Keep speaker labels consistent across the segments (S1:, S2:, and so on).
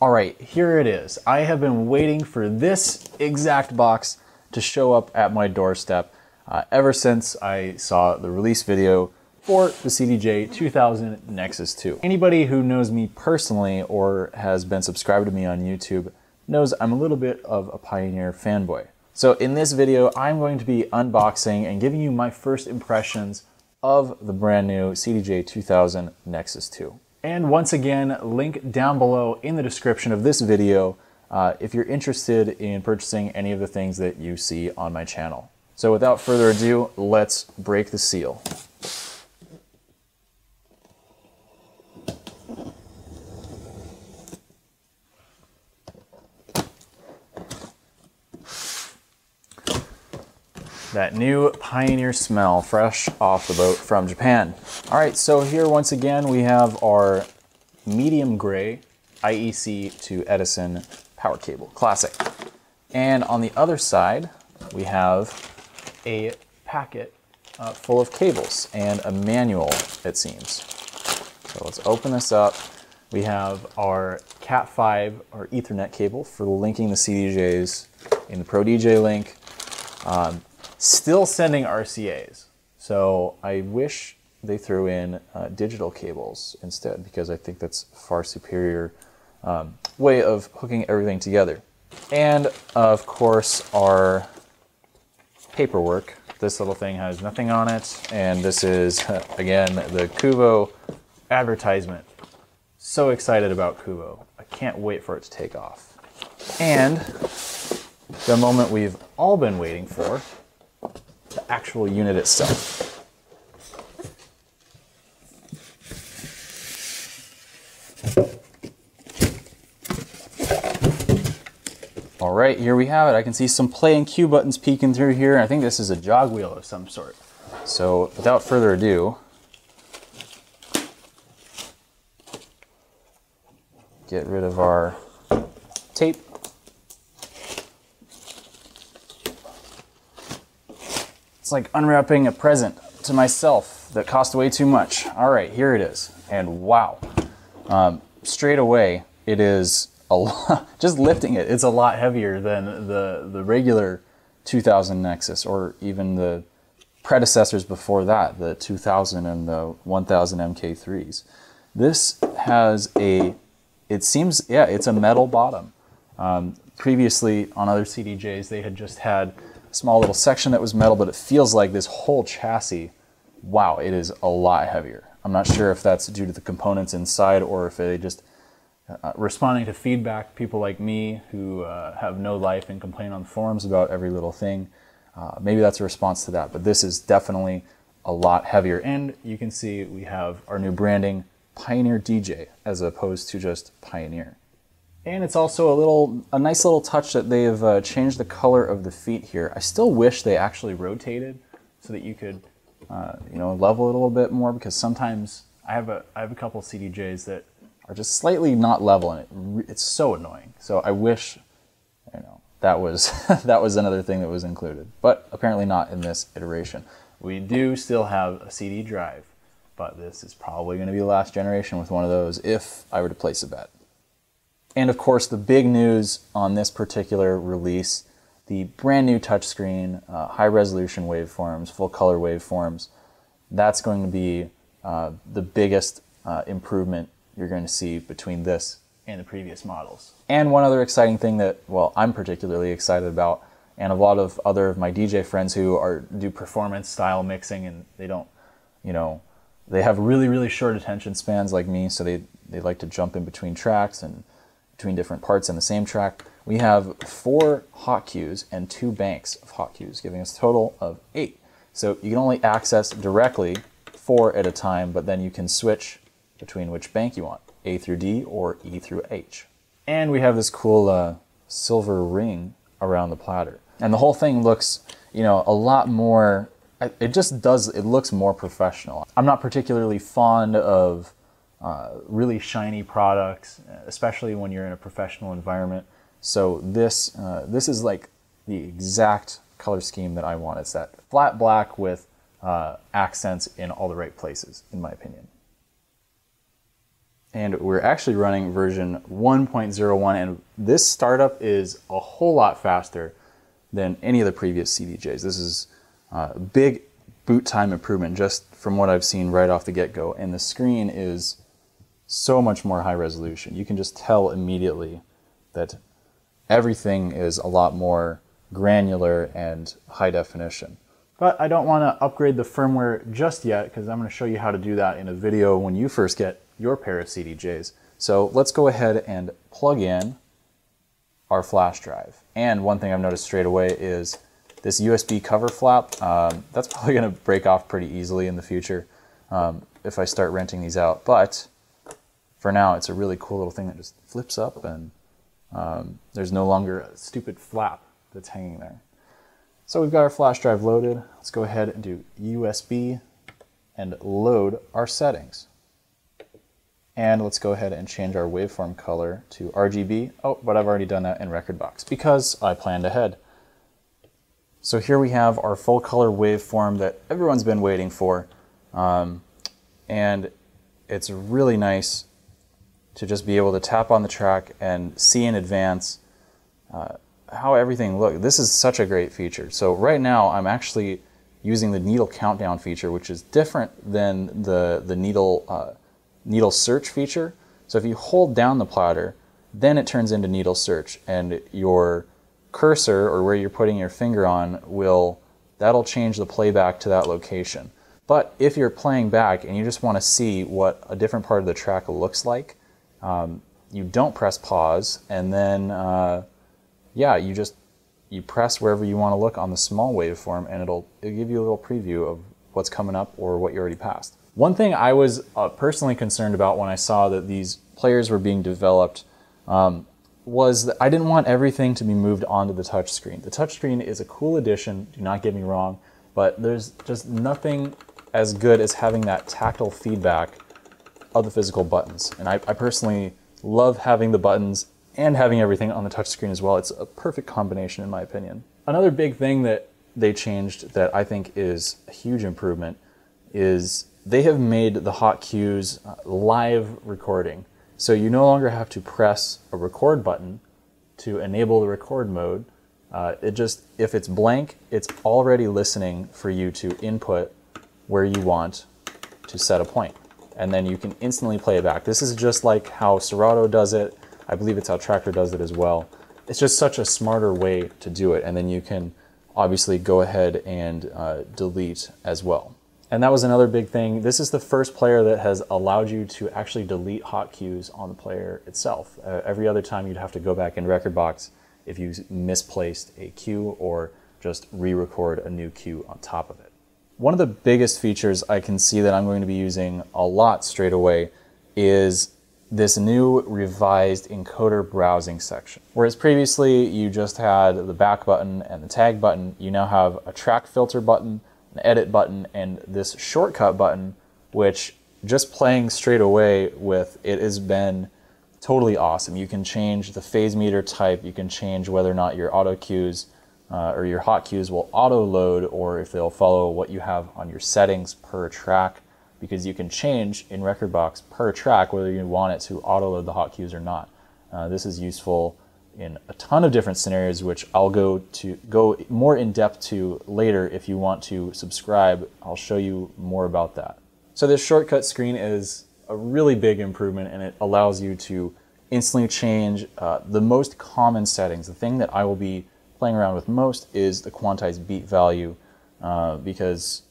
S1: All right, here it is. I have been waiting for this exact box to show up at my doorstep uh, ever since I saw the release video for the CDJ 2000 Nexus 2. Anybody who knows me personally or has been subscribed to me on YouTube knows I'm a little bit of a Pioneer fanboy. So in this video, I'm going to be unboxing and giving you my first impressions of the brand new CDJ 2000 Nexus 2. And once again, link down below in the description of this video uh, if you're interested in purchasing any of the things that you see on my channel. So without further ado, let's break the seal. That new Pioneer smell fresh off the boat from Japan. All right, so here once again we have our medium gray IEC to Edison power cable, classic. And on the other side, we have a packet uh, full of cables and a manual, it seems. So let's open this up. We have our Cat5 or Ethernet cable for linking the CDJs in the Pro DJ link. Um, still sending RCAs. So I wish they threw in uh, digital cables instead because I think that's far superior um, way of hooking everything together. And of course our paperwork. This little thing has nothing on it and this is again the Kuvo advertisement. So excited about Kuvo. I can't wait for it to take off. And the moment we've all been waiting for, the actual unit itself. All right, here we have it. I can see some play and cue buttons peeking through here. I think this is a jog wheel of some sort. So without further ado, get rid of our tape It's like unwrapping a present to myself that cost way too much. All right, here it is. And wow, um, straight away, it is a lot, just lifting it, it's a lot heavier than the, the regular 2000 Nexus or even the predecessors before that, the 2000 and the 1000 MK3s. This has a, it seems, yeah, it's a metal bottom. Um, previously on other CDJs, they had just had small little section that was metal, but it feels like this whole chassis, wow, it is a lot heavier. I'm not sure if that's due to the components inside or if they just uh, responding to feedback, people like me who uh, have no life and complain on forums about every little thing. Uh, maybe that's a response to that, but this is definitely a lot heavier. And you can see we have our new branding, Pioneer DJ, as opposed to just Pioneer. And it's also a little, a nice little touch that they've uh, changed the color of the feet here. I still wish they actually rotated so that you could, uh, you know, level it a little bit more because sometimes I have a, I have a couple CDJs that are just slightly not level and it, it's so annoying. So I wish, you know, that was, that was another thing that was included, but apparently not in this iteration. We do still have a CD drive, but this is probably going to be the last generation with one of those if I were to place a bet. And of course, the big news on this particular release, the brand new touchscreen, uh, high resolution waveforms, full color waveforms, that's going to be uh, the biggest uh, improvement you're going to see between this and the previous models. And one other exciting thing that, well, I'm particularly excited about, and a lot of other of my DJ friends who are do performance style mixing and they don't, you know, they have really, really short attention spans like me, so they, they like to jump in between tracks and between different parts in the same track. We have four hot cues and two banks of hot cues, giving us a total of eight. So you can only access directly four at a time, but then you can switch between which bank you want, A through D or E through H. And we have this cool uh, silver ring around the platter. And the whole thing looks, you know, a lot more, it just does, it looks more professional. I'm not particularly fond of uh, really shiny products, especially when you're in a professional environment. So this, uh, this is like the exact color scheme that I want. It's that flat black with uh, accents in all the right places, in my opinion. and we're actually running version 1.01 and this startup is a whole lot faster than any of the previous CDJs. This is a big boot time improvement just from what I've seen right off the get-go and the screen is so much more high resolution. You can just tell immediately that everything is a lot more granular and high definition. But I don't want to upgrade the firmware just yet because I'm going to show you how to do that in a video when you first get your pair of CDJs. So let's go ahead and plug in our flash drive. And one thing I've noticed straight away is this USB cover flap. Um, that's probably going to break off pretty easily in the future um, if I start renting these out. But for now, it's a really cool little thing that just flips up and um, there's no longer a stupid flap that's hanging there. So we've got our flash drive loaded. Let's go ahead and do USB and load our settings. And let's go ahead and change our waveform color to RGB. Oh, but I've already done that in Rekordbox because I planned ahead. So here we have our full color waveform that everyone's been waiting for. Um, and it's really nice to just be able to tap on the track and see in advance uh, how everything looks. This is such a great feature. So right now I'm actually using the needle countdown feature, which is different than the, the needle, uh, needle search feature. So if you hold down the platter, then it turns into needle search and your cursor or where you're putting your finger on will, that'll change the playback to that location. But if you're playing back and you just want to see what a different part of the track looks like, um, you don't press pause and then uh, yeah, you just you press wherever you want to look on the small waveform and it'll, it'll give you a little preview of what's coming up or what you already passed. One thing I was uh, personally concerned about when I saw that these players were being developed um, was that I didn't want everything to be moved onto the touchscreen. The touchscreen is a cool addition, do not get me wrong, but there's just nothing as good as having that tactile feedback of the physical buttons. And I, I personally love having the buttons and having everything on the touchscreen as well. It's a perfect combination in my opinion. Another big thing that they changed that I think is a huge improvement is they have made the hot cues uh, live recording. So you no longer have to press a record button to enable the record mode. Uh, it just, if it's blank, it's already listening for you to input where you want to set a point. And then you can instantly play it back. This is just like how Serato does it. I believe it's how Traktor does it as well. It's just such a smarter way to do it. And then you can obviously go ahead and uh, delete as well. And that was another big thing. This is the first player that has allowed you to actually delete hot cues on the player itself. Uh, every other time you'd have to go back in Rekordbox if you misplaced a cue or just re-record a new cue on top of it. One of the biggest features I can see that I'm going to be using a lot straight away is this new revised encoder browsing section. Whereas previously you just had the back button and the tag button, you now have a track filter button, an edit button, and this shortcut button, which just playing straight away with it has been totally awesome. You can change the phase meter type, you can change whether or not your auto cues uh, or your hot cues will auto load or if they'll follow what you have on your settings per track because you can change in Rekordbox per track whether you want it to auto load the hot cues or not. Uh, this is useful in a ton of different scenarios, which I'll go to go more in depth to later. If you want to subscribe, I'll show you more about that. So this shortcut screen is a really big improvement, and it allows you to instantly change uh, the most common settings. The thing that I will be playing around with most is the quantized beat value, uh, because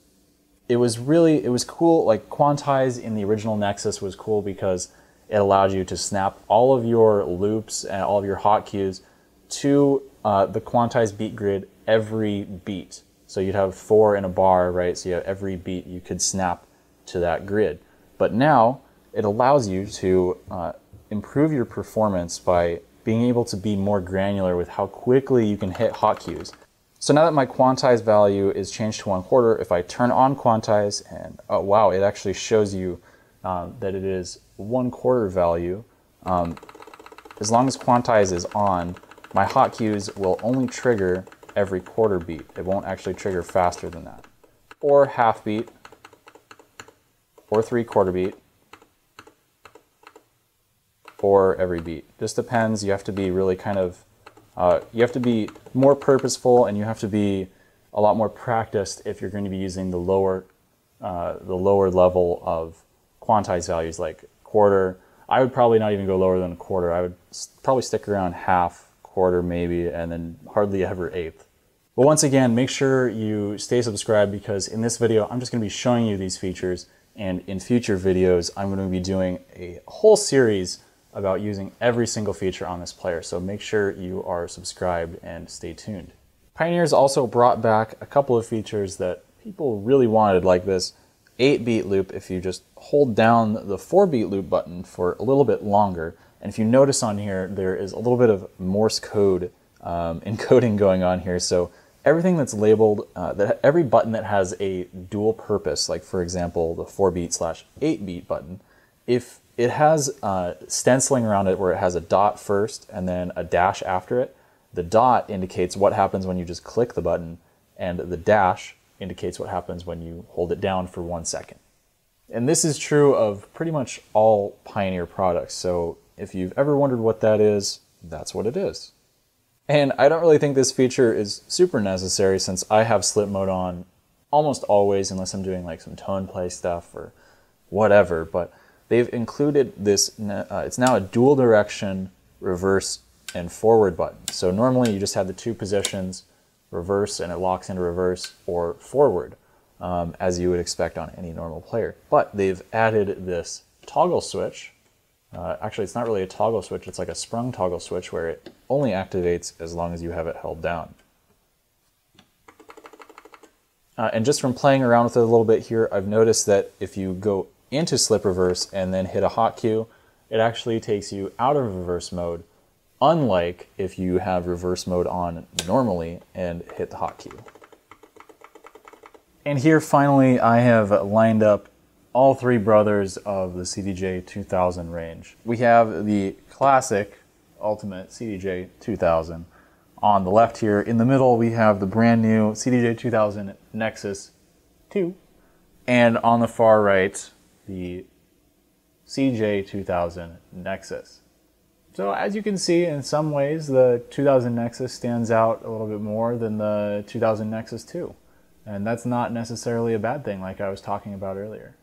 S1: it was really, it was cool, like quantize in the original Nexus was cool because it allowed you to snap all of your loops and all of your hot cues to uh, the quantized beat grid every beat. So you'd have four in a bar, right? So you have every beat you could snap to that grid. But now it allows you to uh, improve your performance by being able to be more granular with how quickly you can hit hot cues. So now that my quantize value is changed to one quarter, if I turn on quantize and oh wow, it actually shows you um, that it is one quarter value. Um, as long as quantize is on, my hot cues will only trigger every quarter beat. It won't actually trigger faster than that. Or half beat, or three quarter beat, or every beat. Just depends. You have to be really kind of, uh, you have to be more purposeful and you have to be a lot more practiced if you're going to be using the lower, uh, the lower level of quantized values like quarter. I would probably not even go lower than a quarter. I would probably stick around half, quarter maybe, and then hardly ever eighth. But once again, make sure you stay subscribed because in this video, I'm just going to be showing you these features. And in future videos, I'm going to be doing a whole series about using every single feature on this player. So make sure you are subscribed and stay tuned. Pioneers also brought back a couple of features that people really wanted, like this 8 beat loop if you just hold down the 4 beat loop button for a little bit longer. And if you notice on here, there is a little bit of Morse code um, encoding going on here. So everything that's labeled, uh, that every button that has a dual purpose, like for example, the 4 beat slash 8 beat button, if it has uh, stenciling around it where it has a dot first and then a dash after it, the dot indicates what happens when you just click the button, and the dash indicates what happens when you hold it down for one second. And this is true of pretty much all Pioneer products. So if you've ever wondered what that is, that's what it is. And I don't really think this feature is super necessary since I have slip mode on almost always unless I'm doing like some tone play stuff or whatever. But they've included this, uh, it's now a dual direction reverse and forward button. So normally you just have the two positions, reverse and it locks into reverse, or forward, um, as you would expect on any normal player. But they've added this toggle switch. Uh, actually, it's not really a toggle switch, it's like a sprung toggle switch where it only activates as long as you have it held down. Uh, and just from playing around with it a little bit here, I've noticed that if you go into slip reverse and then hit a hot cue, it actually takes you out of reverse mode unlike if you have reverse mode on normally and hit the hot cue. And here finally I have lined up all three brothers of the CDJ 2000 range. We have the classic Ultimate CDJ 2000 on the left here. In the middle we have the brand new CDJ 2000 Nexus 2. And on the far right, the CDJ2000 Nexus. So as you can see, in some ways, the 2000 Nexus stands out a little bit more than the 2000 Nexus 2. And that's not necessarily a bad thing like I was talking about earlier.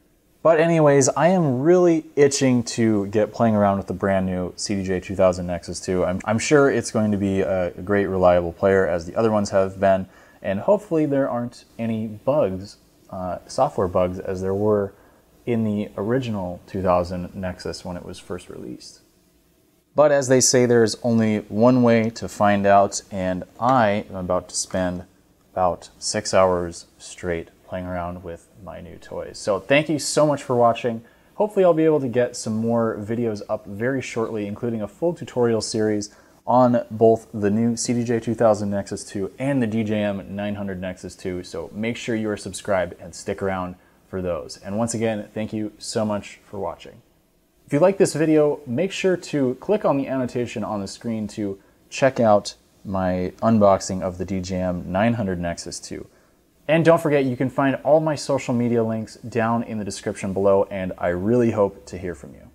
S1: But anyways, I am really itching to get playing around with the brand new CDJ 2000 Nexus 2. I'm, I'm sure it's going to be a great reliable player as the other ones have been. And hopefully there aren't any bugs, uh, software bugs, as there were in the original 2000 Nexus when it was first released. But as they say, there's only one way to find out, and I am about to spend about six hours straight playing around with my new toys. So thank you so much for watching. Hopefully I'll be able to get some more videos up very shortly, including a full tutorial series on both the new CDJ 2000 Nexus 2 and the DJM 900 Nexus 2. So make sure you are subscribed and stick around for those. And once again, thank you so much for watching. If you like this video, make sure to click on the annotation on the screen to check out my unboxing of the DJM 900 Nexus 2. And don't forget, you can find all my social media links down in the description below, and I really hope to hear from you.